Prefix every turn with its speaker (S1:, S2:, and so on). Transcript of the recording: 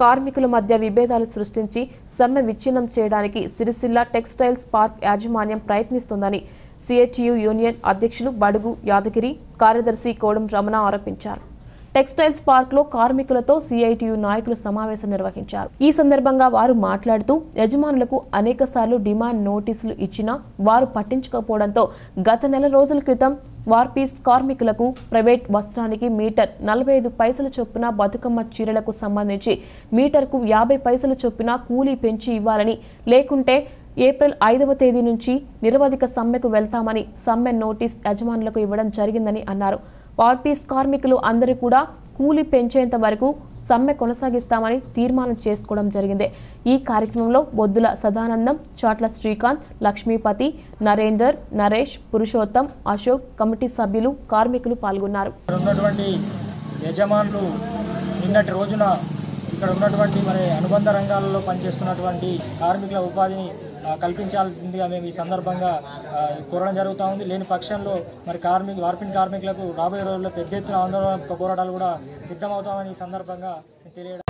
S1: కార్మికుల మధ్య విభేదాలు సృష్టించి సమ్మె విచ్ఛిన్నం చేయడానికి సిరిసిల్ల టెక్స్టైల్స్ పార్క్ యాజమాన్యం ప్రయత్నిస్తోందని సిహెచ్యు యూనియన్ అధ్యక్షులు బడుగు యాదగిరి కార్యదర్శి కోడం రమణ ఆరోపించారు. టెక్స్టైల్స్ పార్క్లో కార్మికులతో సిఐటియు నాయకులు సమావేశం నిర్వహించారు. ఈ సందర్భంగా వారు మాట్లాడుతూ యజమానులకు అనేక డిమాండ్ నోటీసులు ఇచ్చినా వారు పట్టించుకోకపోవడంతో గత నెల రోజుల క్రితం వార్పీస్ కార్మికులకు ప్రైవేట్ వస్త్రానికి మీటర్ నలభై ఐదు పైసల చొప్పున బతుకమ్మ చీరలకు సంబంధించి మీటర్కు యాభై పైసల చొప్పున కూలీ పెంచి ఇవ్వాలని లేకుంటే ఏప్రిల్ ఐదవ తేదీ నుంచి నిరవధిక సమ్మెకు వెళ్తామని సమ్మె నోటీస్ యజమానులకు ఇవ్వడం జరిగిందని అన్నారు. వార్పీస్ కార్మికులు అందరూ కూడా కూలీ పెంచేంత వరకు సమ్మె కొనసాగిస్తామని తీర్మానం చేసుకోవడం జరిగింది. ఈ కార్యక్రమంలో బొద్దుల సదానందం చాట్ల శ్రీకాంత్ లక్ష్మీపతి నరేందర్ నరేష్ పురుషోత్తం అశోక్ కమిటీ సభ్యులు కార్మికులు పాల్గొన్నారు.
S2: యజమానులు నిన్నటి రోజున ఇక్కడ ఉన్నటువంటి మరి అనుబంధ రంగాలలో పనిచేస్తున్నటువంటి కార్మికుల ఉపాధిని కల్పించాల్సిందిగా మేము ఈ సందర్భంగా కోరడం జరుగుతూ ఉంది. లేని పక్షంలో మరి కార్మిక వార్పిన్ కార్మికులకు రాబోయే రోజుల్లో పెద్ద ఎత్తున ఆందోళన పోరాటాలు కూడా సిద్ధమవుతామని ఈ సందర్భంగా తెలియడం